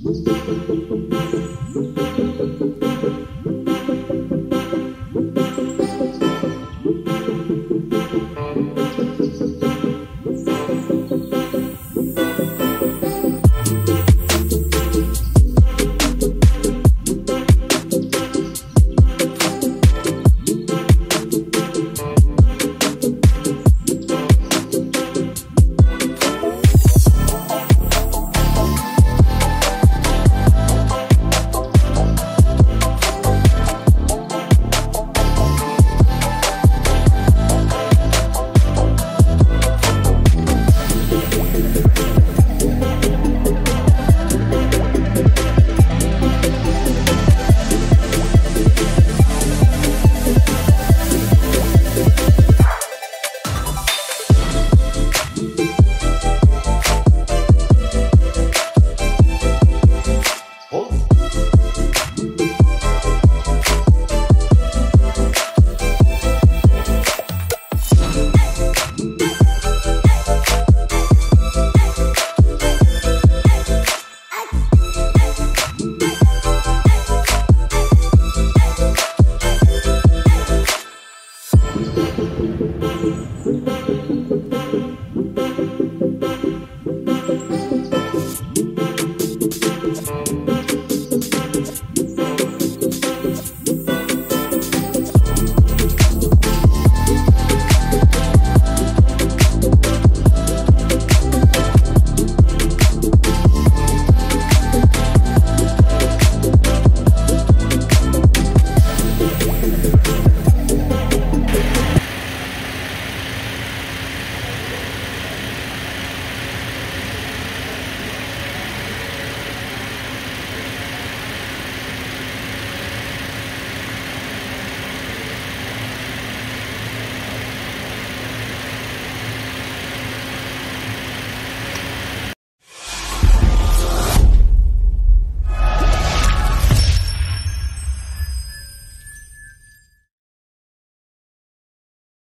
Pues